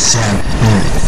seven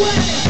away!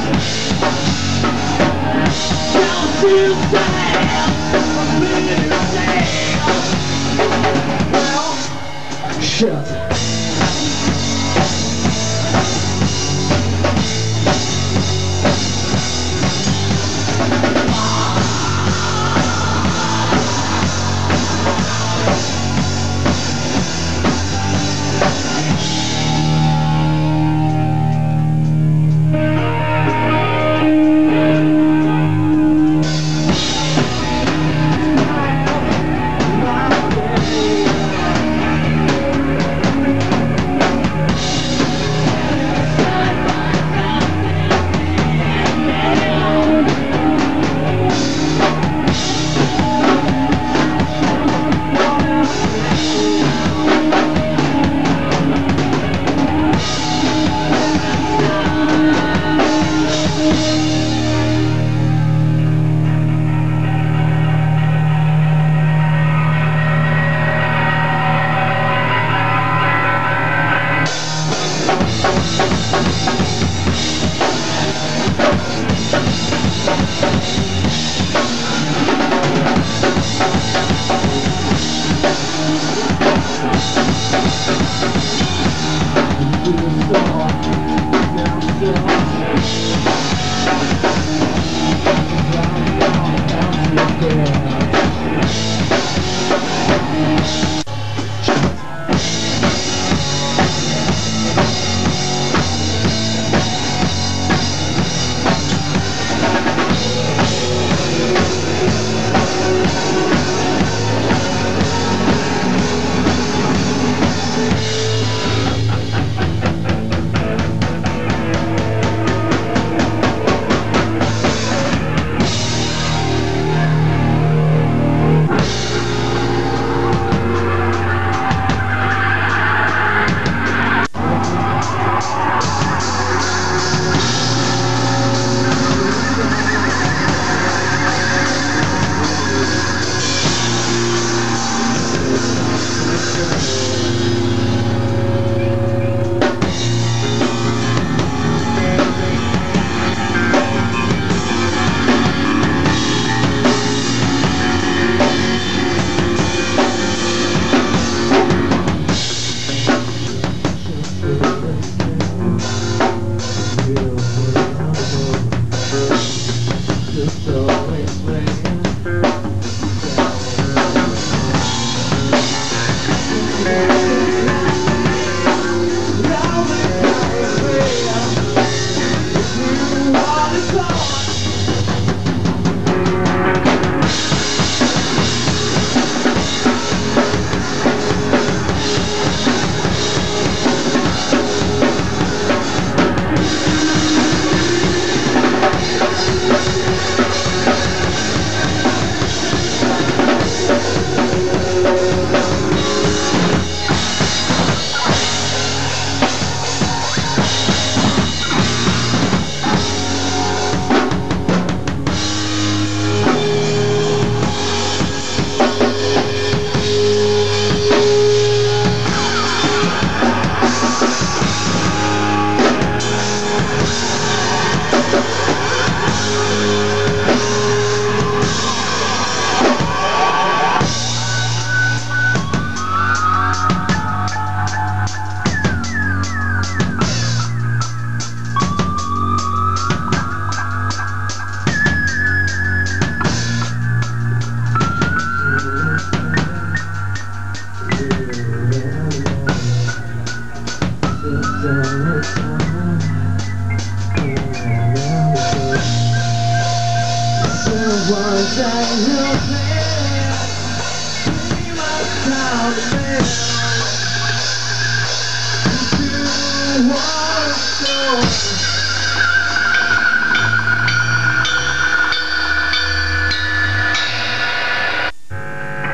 Shut up.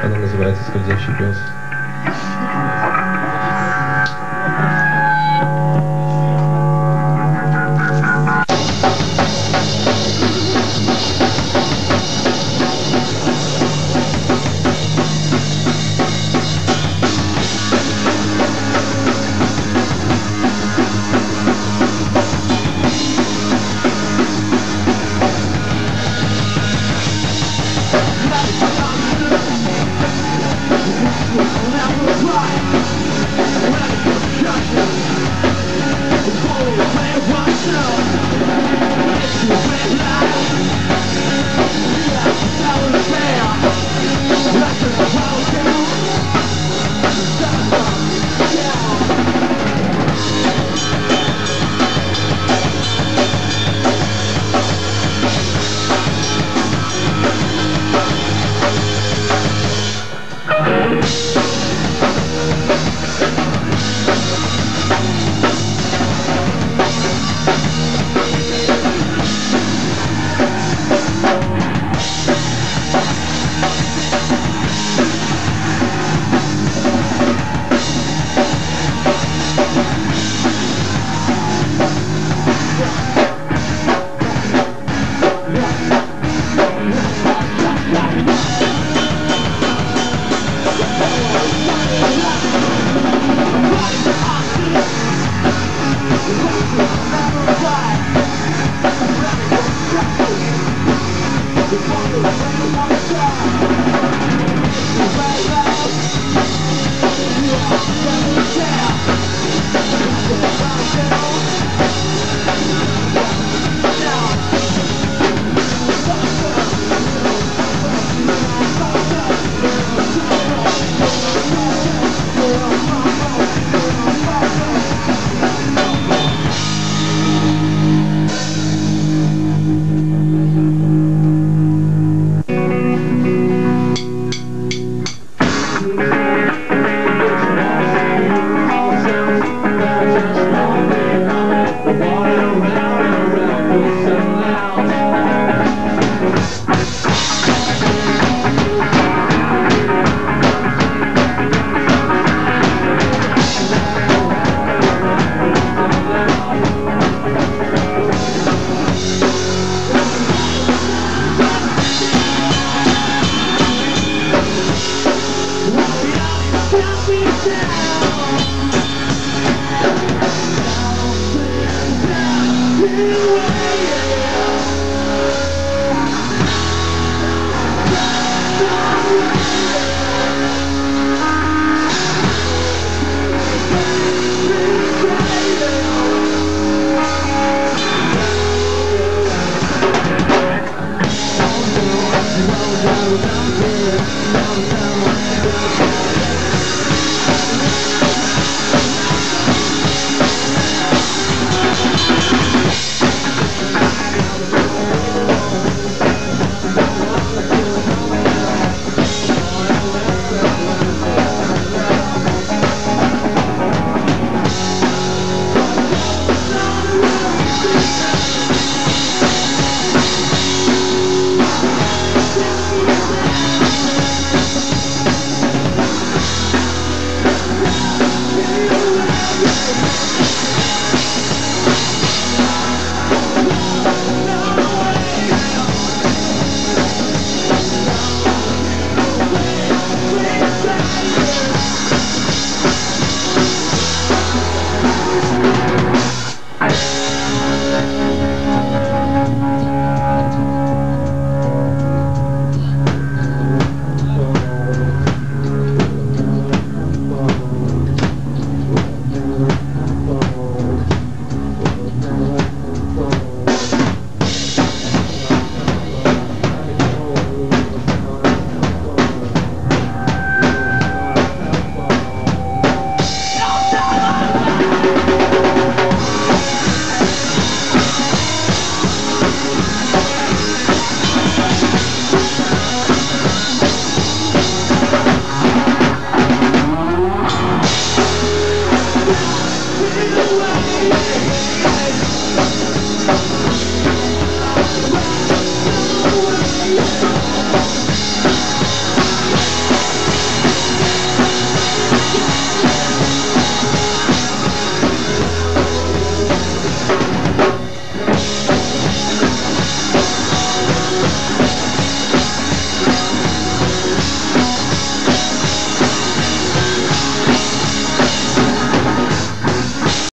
Она называется «Скользящий пес». Right.